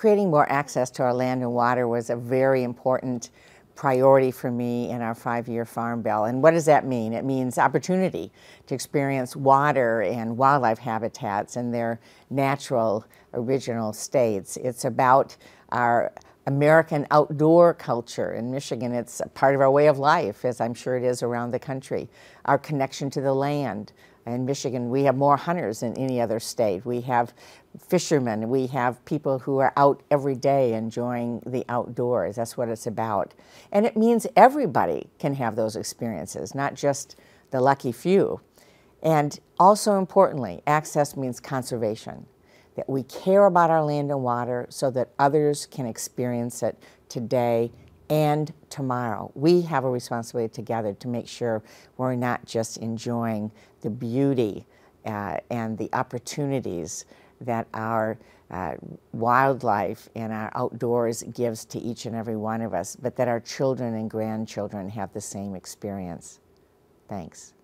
creating more access to our land and water was a very important priority for me in our five-year farm bill. And what does that mean? It means opportunity to experience water and wildlife habitats in their natural original states. It's about our American outdoor culture in Michigan. It's part of our way of life, as I'm sure it is around the country. Our connection to the land, in Michigan, we have more hunters than any other state. We have fishermen. We have people who are out every day enjoying the outdoors. That's what it's about. And it means everybody can have those experiences, not just the lucky few. And also importantly, access means conservation, that we care about our land and water so that others can experience it today and tomorrow. We have a responsibility together to make sure we're not just enjoying the beauty uh, and the opportunities that our uh, wildlife and our outdoors gives to each and every one of us, but that our children and grandchildren have the same experience. Thanks.